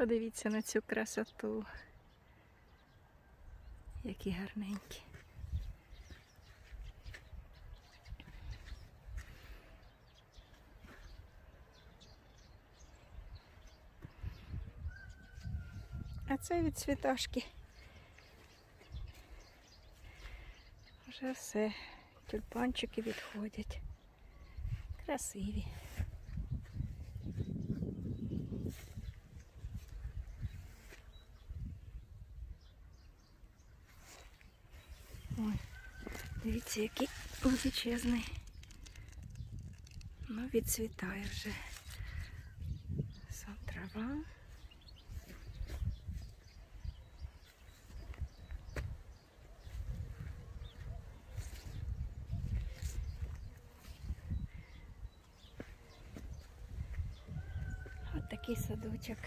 Подивіться на цю красоту. Які гарненькі. А це від цвіташки. Вже все. Тюльпанчики відходять. Красиві. Ой, дивіться, який величезний. Ну, відцвітає вже. Сон трава. От такий садочок.